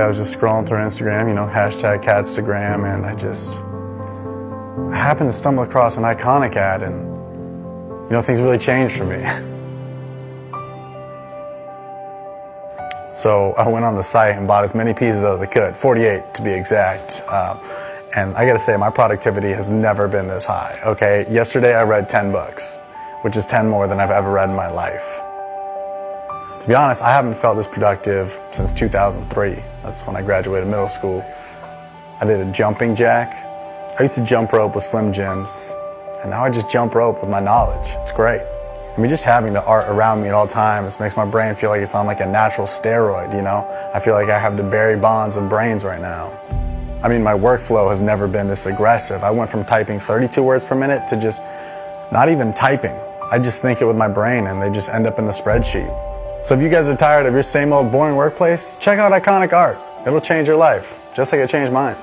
I was just scrolling through Instagram, you know, hashtag Catstagram, and I just I happened to stumble across an Ikonick ad, and you know, things really changed for me. So I went on the site and bought as many pieces as I could, 48 to be exact. Um, and I gotta say, my productivity has never been this high, okay? Yesterday I read 10 books, which is 10 more than I've ever read in my life. To be honest, I haven't felt this productive since 2003. That's when I graduated middle school. I did a jumping jack. I used to jump rope with Slim Jims, and now I just jump rope with my knowledge. It's great. I mean, just having the art around me at all times makes my brain feel like it's on like a natural steroid, you know? I feel like I have the Barry Bonds of brains right now. I mean, my workflow has never been this aggressive. I went from typing 32 words per minute to just not even typing. I just think it with my brain and they just end up in the spreadsheet. So if you guys are tired of your same old boring workplace, check out Ikonick Art. It'll change your life, just like it changed mine.